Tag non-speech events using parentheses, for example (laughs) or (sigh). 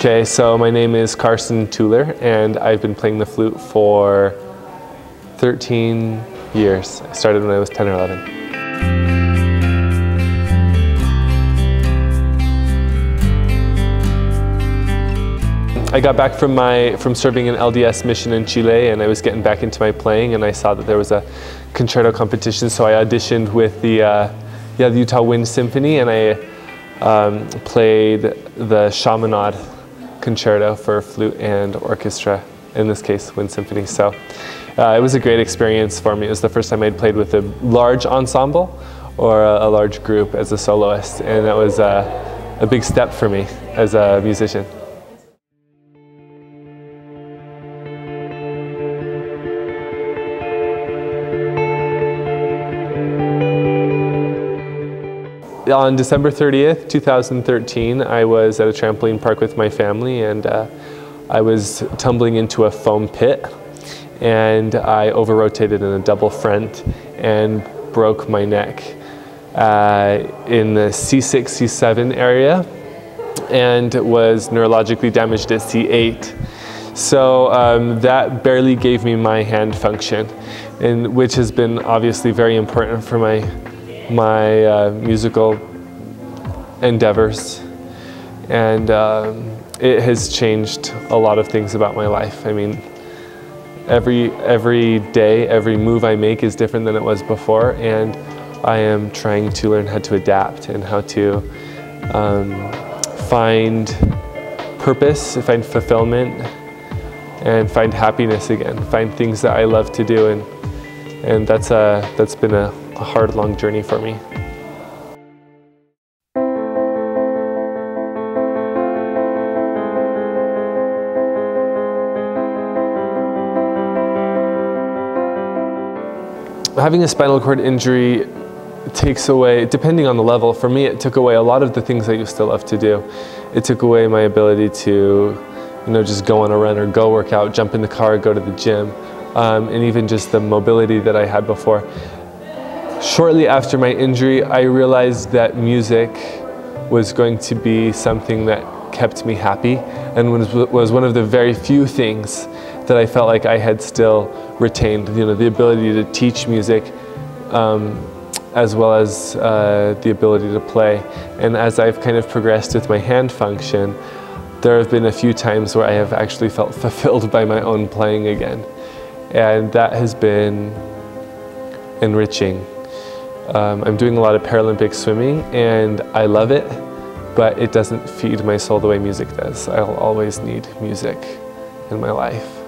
Okay, so my name is Carson Tueller, and I've been playing the flute for 13 years. I started when I was 10 or 11. I got back from my from serving an LDS mission in Chile, and I was getting back into my playing, and I saw that there was a concerto competition, so I auditioned with the uh, yeah the Utah Wind Symphony, and I um, played the Chaminade concerto for flute and orchestra. In this case, Wind Symphony. So uh, it was a great experience for me. It was the first time I'd played with a large ensemble or a, a large group as a soloist, and that was uh, a big step for me as a musician. On December 30th, 2013, I was at a trampoline park with my family and uh, I was tumbling into a foam pit and I over-rotated in a double front and broke my neck uh, in the C6, C7 area and was neurologically damaged at C8. So um, that barely gave me my hand function, and which has been obviously very important for my my uh, musical endeavors. And um, it has changed a lot of things about my life. I mean, every, every day, every move I make is different than it was before. And I am trying to learn how to adapt and how to um, find purpose, find fulfillment, and find happiness again, find things that I love to do. And, and that's, a, that's been a, a hard, long journey for me. Having a spinal cord injury takes away, depending on the level, for me it took away a lot of the things I used to love to do. It took away my ability to, you know, just go on a run or go work out, jump in the car, go to the gym, um, and even just the mobility that I had before. Shortly after my injury, I realized that music was going to be something that kept me happy and was, was one of the very few things that I felt like I had still retained. You know, the ability to teach music um, as well as uh, the ability to play. And as I've kind of progressed with my hand function, there have been a few times where I have actually felt (laughs) fulfilled by my own playing again. And that has been enriching. Um, I'm doing a lot of Paralympic swimming and I love it, but it doesn't feed my soul the way music does. I'll always need music in my life.